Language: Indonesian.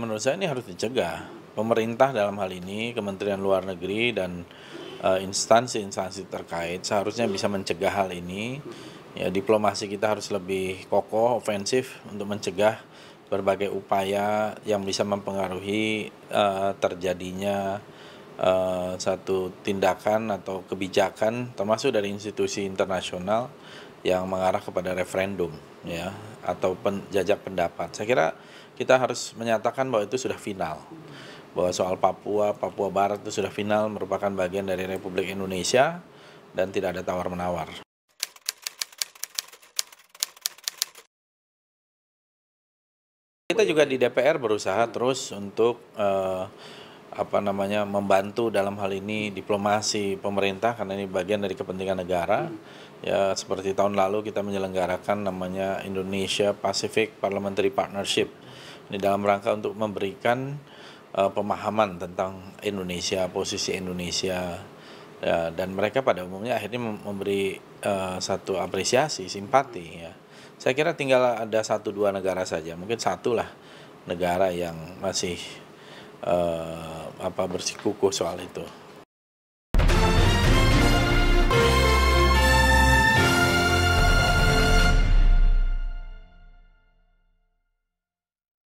Menurut saya ini harus dicegah. Pemerintah dalam hal ini, Kementerian Luar Negeri dan uh, instansi-instansi terkait seharusnya bisa mencegah hal ini. Ya, diplomasi kita harus lebih kokoh, ofensif untuk mencegah berbagai upaya yang bisa mempengaruhi uh, terjadinya uh, satu tindakan atau kebijakan termasuk dari institusi internasional yang mengarah kepada referendum ya atau pen, jajak pendapat. Saya kira kita harus menyatakan bahwa itu sudah final. Bahwa soal Papua, Papua Barat itu sudah final merupakan bagian dari Republik Indonesia dan tidak ada tawar-menawar. Kita juga di DPR berusaha terus untuk uh, apa namanya membantu dalam hal ini diplomasi pemerintah karena ini bagian dari kepentingan negara. Ya seperti tahun lalu kita menyelenggarakan namanya Indonesia Pacific Parliamentary Partnership. Ini dalam rangka untuk memberikan uh, pemahaman tentang Indonesia, posisi Indonesia ya, dan mereka pada umumnya akhirnya memberi uh, satu apresiasi, simpati ya. Saya kira tinggal ada satu dua negara saja, mungkin satu lah negara yang masih uh, apa bersikukuh soal itu.